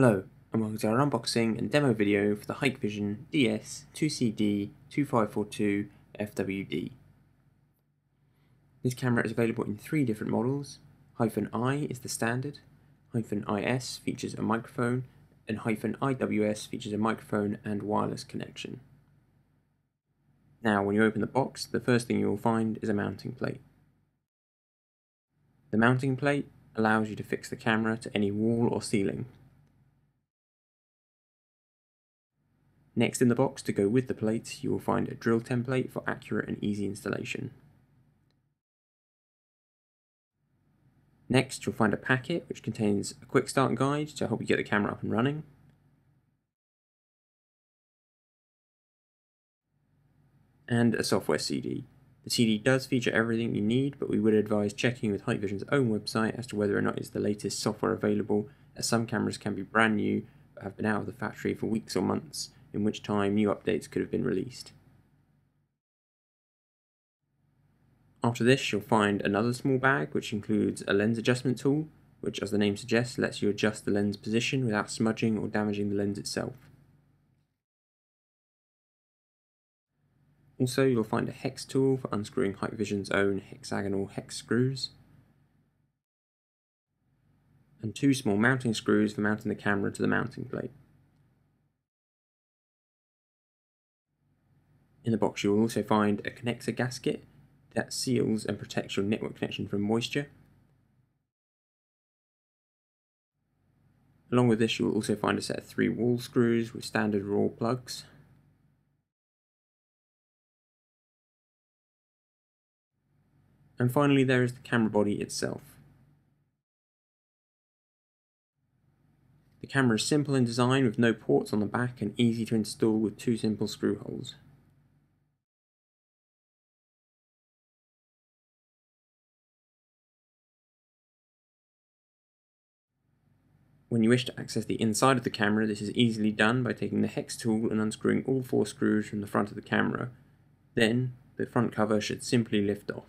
Hello, and welcome to our unboxing and demo video for the Hikvision DS2CD2542 FWD. This camera is available in three different models. Hyphen I is the standard, hyphen IS features a microphone, and hyphen IWS features a microphone and wireless connection. Now, when you open the box, the first thing you will find is a mounting plate. The mounting plate allows you to fix the camera to any wall or ceiling Next in the box to go with the plate you will find a drill template for accurate and easy installation. Next you'll find a packet which contains a quick start guide to help you get the camera up and running. And a software CD. The CD does feature everything you need, but we would advise checking with Hikvision's own website as to whether or not it's the latest software available, as some cameras can be brand new but have been out of the factory for weeks or months, in which time new updates could have been released. After this you'll find another small bag which includes a lens adjustment tool which as the name suggests lets you adjust the lens position without smudging or damaging the lens itself. Also you'll find a hex tool for unscrewing Hikvision's own hexagonal hex screws and two small mounting screws for mounting the camera to the mounting plate. In the box you will also find a connector gasket that seals and protects your network connection from moisture. Along with this you will also find a set of three wall screws with standard raw plugs. And finally there is the camera body itself. The camera is simple in design with no ports on the back and easy to install with two simple screw holes. When you wish to access the inside of the camera, this is easily done by taking the hex tool and unscrewing all four screws from the front of the camera. Then, the front cover should simply lift off.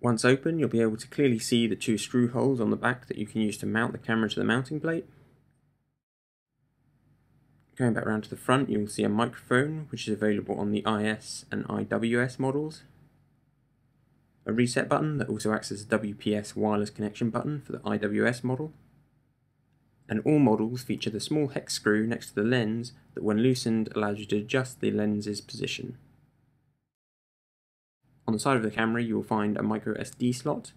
Once open, you'll be able to clearly see the two screw holes on the back that you can use to mount the camera to the mounting plate. Going back around to the front, you'll see a microphone, which is available on the IS and IWS models a reset button that also acts as a WPS wireless connection button for the IWS model. And all models feature the small hex screw next to the lens that when loosened allows you to adjust the lens's position. On the side of the camera you will find a micro SD slot.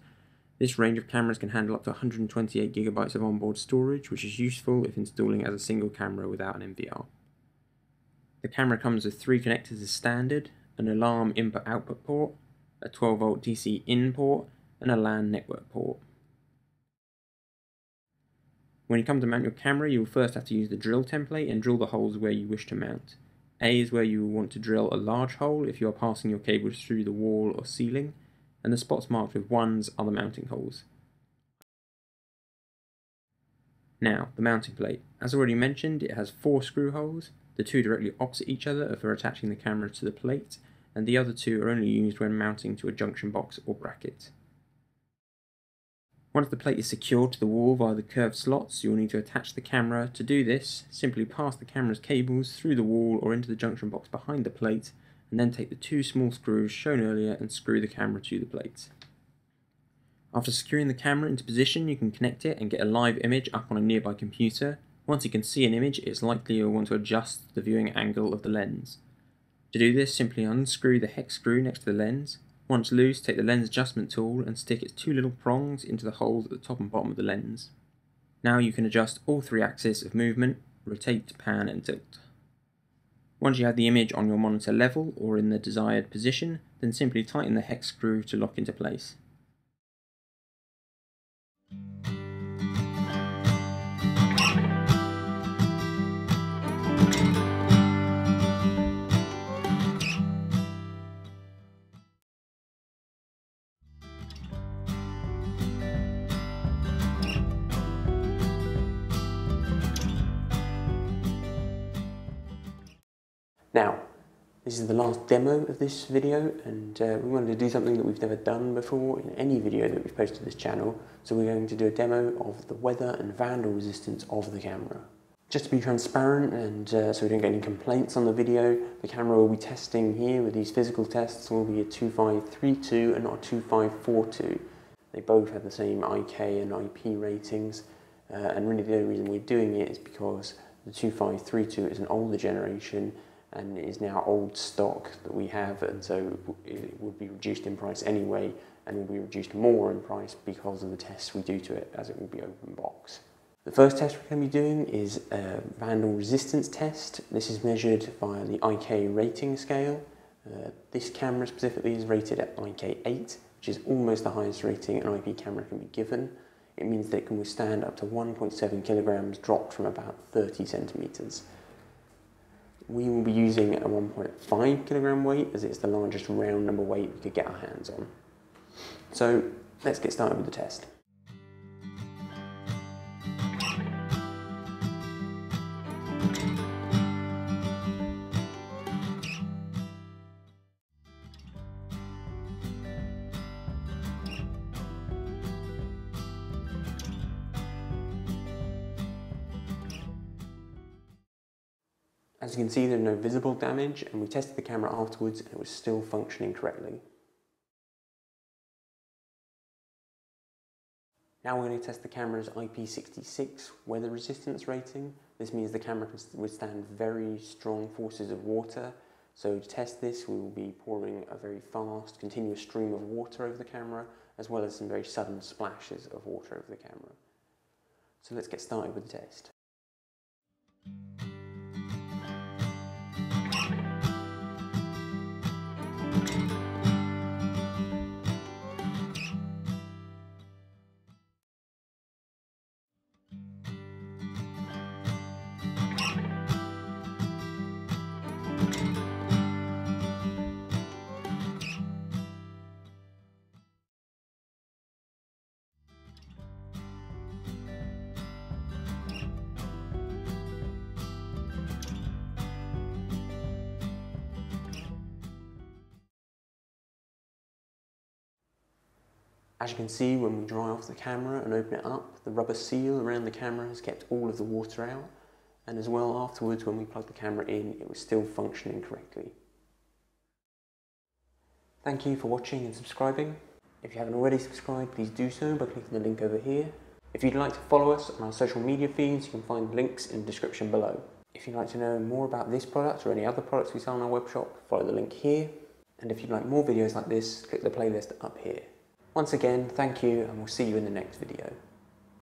This range of cameras can handle up to 128GB of onboard storage which is useful if installing as a single camera without an NVR. The camera comes with three connectors as standard, an alarm input-output port, a 12 volt DC in port, and a LAN network port. When you come to mount your camera, you will first have to use the drill template and drill the holes where you wish to mount. A is where you will want to drill a large hole if you are passing your cables through the wall or ceiling, and the spots marked with 1s are the mounting holes. Now, the mounting plate. As already mentioned, it has four screw holes. The two directly opposite each other are for attaching the camera to the plate, and the other two are only used when mounting to a junction box or bracket. Once the plate is secured to the wall via the curved slots, you will need to attach the camera. To do this, simply pass the camera's cables through the wall or into the junction box behind the plate, and then take the two small screws shown earlier and screw the camera to the plate. After securing the camera into position, you can connect it and get a live image up on a nearby computer. Once you can see an image, it's likely you'll want to adjust the viewing angle of the lens. To do this, simply unscrew the hex screw next to the lens. Once loose, take the lens adjustment tool and stick its two little prongs into the holes at the top and bottom of the lens. Now you can adjust all three axes of movement, rotate, pan and tilt. Once you have the image on your monitor level or in the desired position, then simply tighten the hex screw to lock into place. Now, This is the last demo of this video and uh, we wanted to do something that we've never done before in any video that we've posted to this channel. So we're going to do a demo of the weather and vandal resistance of the camera. Just to be transparent and uh, so we don't get any complaints on the video, the camera we'll be testing here with these physical tests will be a 2532 and not a 2542. They both have the same IK and IP ratings uh, and really the only reason we're doing it is because the 2532 is an older generation and is now old stock that we have and so it would be reduced in price anyway and will be reduced more in price because of the tests we do to it as it will be open box. The first test we're going to be doing is a vandal resistance test. This is measured via the IK rating scale. Uh, this camera specifically is rated at IK8, which is almost the highest rating an IP camera can be given. It means that it can withstand up to 1.7 kilograms dropped from about 30 centimeters. We will be using a 1.5 kilogram weight as it's the largest round number weight we could get our hands on. So let's get started with the test. As you can see, there's no visible damage, and we tested the camera afterwards and it was still functioning correctly. Now we're going to test the camera's IP66 weather resistance rating. This means the camera can withstand very strong forces of water. So to test this, we will be pouring a very fast, continuous stream of water over the camera, as well as some very sudden splashes of water over the camera. So let's get started with the test. As you can see, when we dry off the camera and open it up, the rubber seal around the camera has kept all of the water out. And as well, afterwards, when we plug the camera in, it was still functioning correctly. Thank you for watching and subscribing. If you haven't already subscribed, please do so by clicking the link over here. If you'd like to follow us on our social media feeds, you can find links in the description below. If you'd like to know more about this product or any other products we sell in our web shop, follow the link here. And if you'd like more videos like this, click the playlist up here. Once again, thank you and we'll see you in the next video.